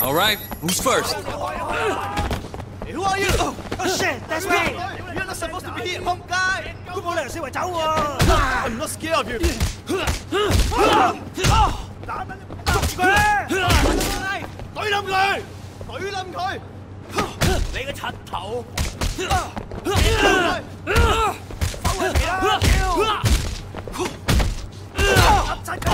All right, who's first? Who are you? Oh shit, that's me! You're not supposed to be here, home guy. 都冇理由四围走喎！ I'm not scared of you. 打紧捉住佢！怼冧佢，怼冧佢。你个柒头！收佢皮啦！揼柒佢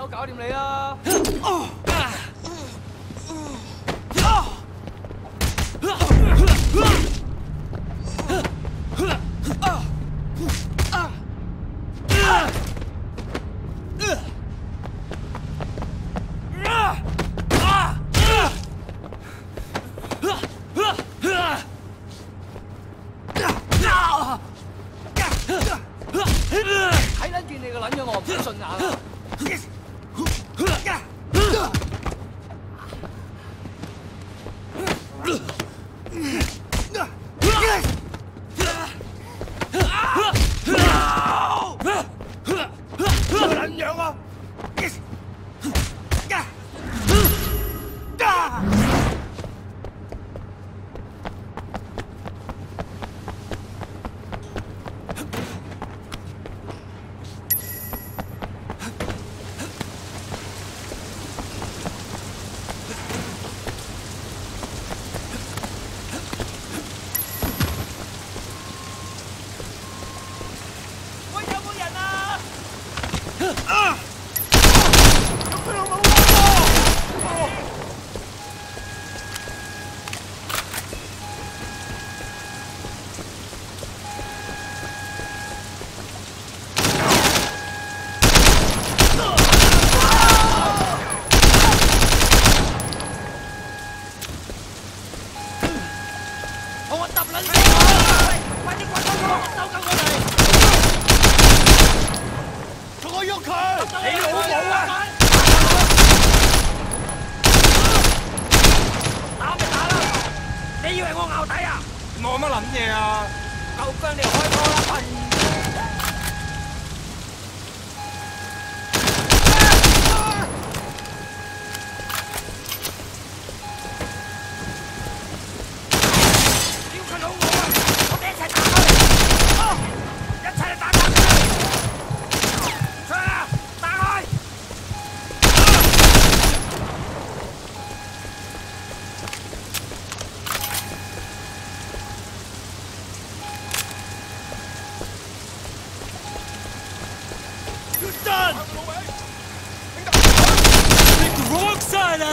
手搞掂你啦！ 我喐佢！你老母啊！打咪打啦！你以为我咬底啊？我乜撚嘢啊？够姜你就开波啦，笨！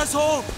asshole!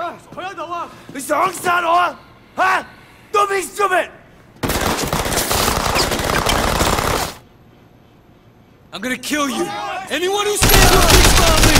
啊！佢喺度啊！你想殺我啊？嚇、啊、！Don't be stupid! I'm gonna kill you. Anyone who stands up, please follow me.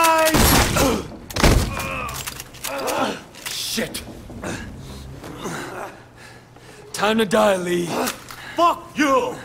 Time to die, Lee. Fuck you!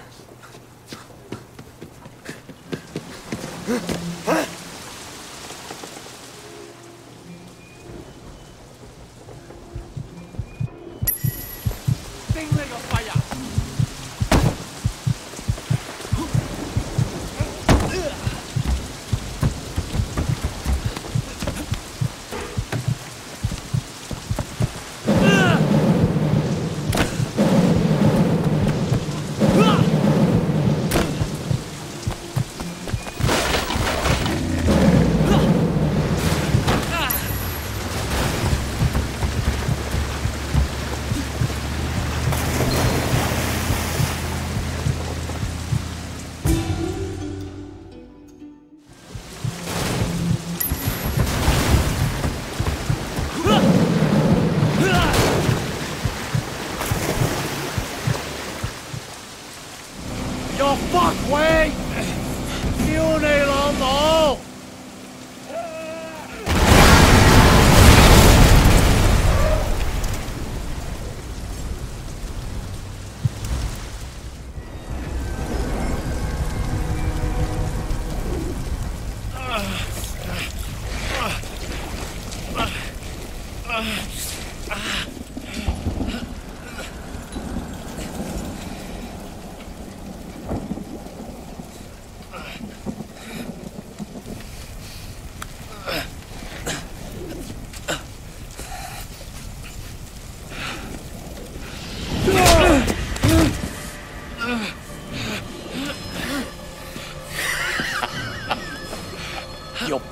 you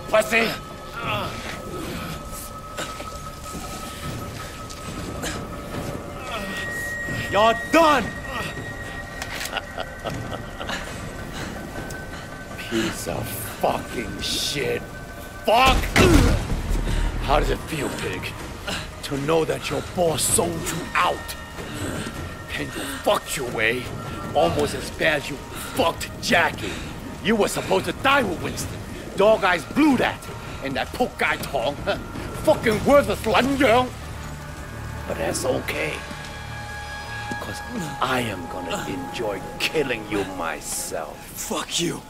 pussy! You're done! Piece of fucking shit. Fuck! How does it feel, pig? To know that your boss sold you out? And you fucked your way Almost as bad as you fucked Jackie. You were supposed to die with Winston. Dogeyes blew that. And that poke guy Tong. Fucking worthless Lan But that's okay. Because I am gonna enjoy killing you myself. Fuck you.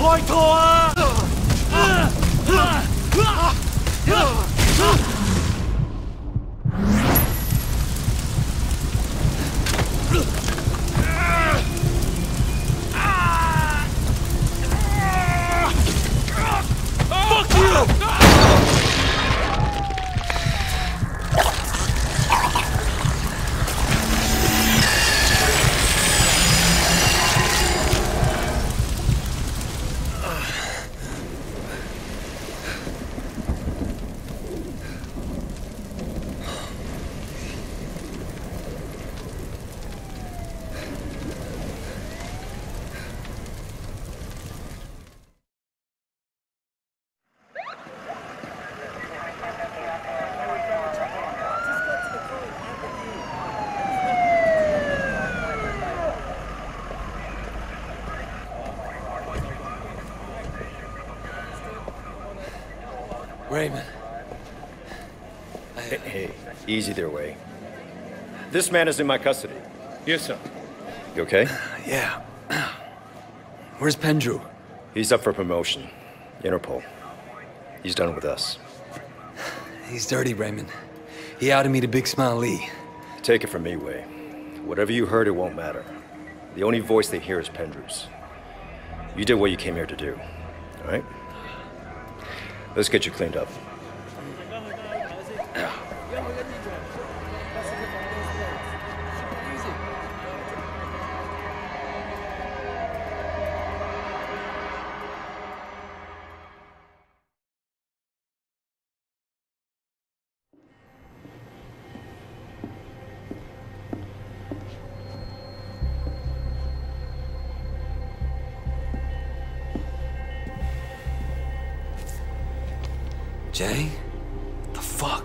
Hoi 啊！Raymond. Hey, easy there, Wei. This man is in my custody. Yes, sir. You okay? Yeah. Where's Pendrew? He's up for promotion. Interpol. He's done with us. He's dirty, Raymond. He outed me to Big Smile Lee. Take it from me, Wei. Whatever you heard, it won't matter. The only voice they hear is Pendrew's. You did what you came here to do, all right? Let's get you cleaned up. Jay? The fuck?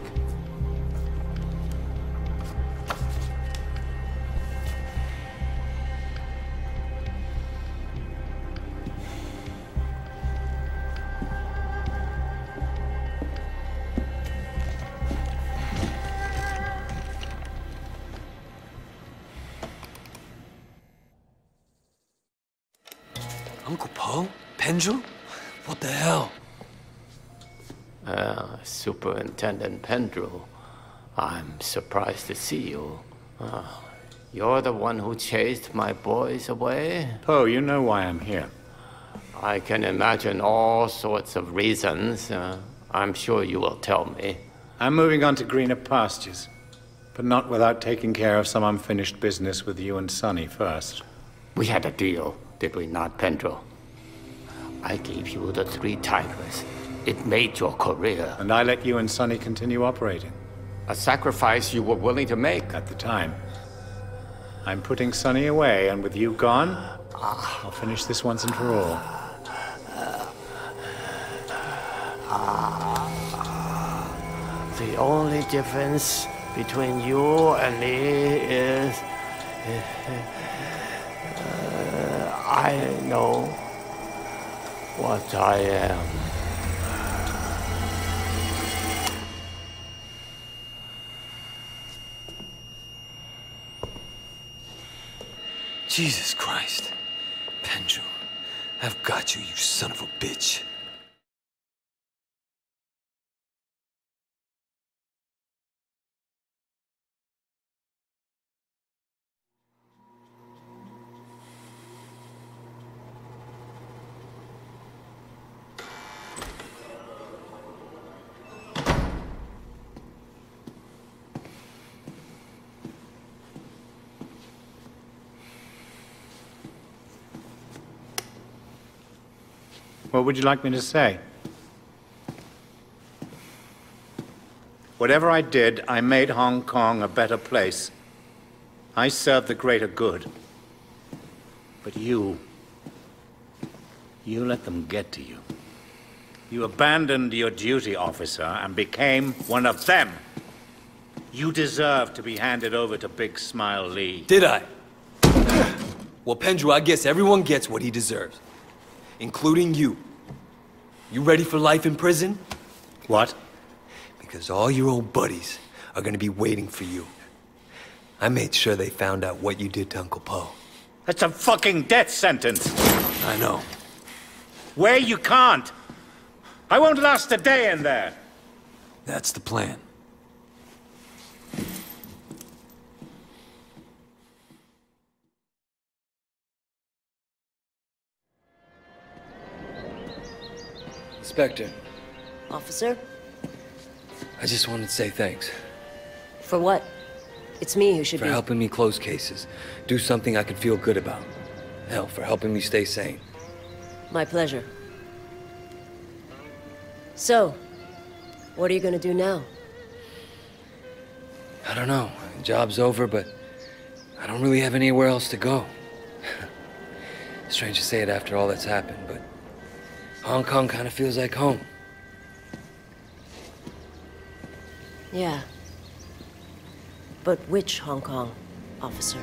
Uncle Po? Pendrew? What the hell? Uh, Superintendent Pendrew, I'm surprised to see you. Uh, you're the one who chased my boys away? Po, you know why I'm here. I can imagine all sorts of reasons. Uh, I'm sure you will tell me. I'm moving on to greener pastures, but not without taking care of some unfinished business with you and Sonny first. We had a deal, did we not, Pendrew? I gave you the three tigers. It made your career. And I let you and Sonny continue operating A sacrifice you were willing to make. at the time. I'm putting Sonny away, and with you gone, I'll finish this once and for all. The only difference between you and me is. uh, I know what I am. Jesus Christ. Pendrew, I've got you, you son of a bitch. What would you like me to say? Whatever I did, I made Hong Kong a better place. I served the greater good. But you. You let them get to you. You abandoned your duty, officer, and became one of them. You deserve to be handed over to Big Smile Lee. Did I? Well, Pendrew, I guess everyone gets what he deserves. Including you. You ready for life in prison? What? Because all your old buddies are gonna be waiting for you. I made sure they found out what you did to Uncle Po. That's a fucking death sentence. I know. Where you can't. I won't last a day in there. That's the plan. Inspector, Officer? I just wanted to say thanks For what? It's me who should for be. helping me close cases, do something I could feel good about. Hell, for helping me stay sane. My pleasure. So, what are you gonna do now? I don't know. Job's over, but I don't really have anywhere else to go. Strange to say it after all that's happened, but Hong Kong kind of feels like home. Yeah. But which Hong Kong, officer?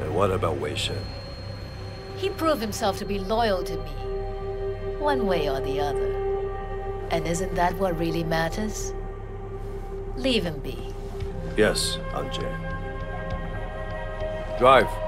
And what about Wei Shen? He proved himself to be loyal to me, one way or the other. And isn't that what really matters? Leave him be. Yes, I'm Jay. Drive.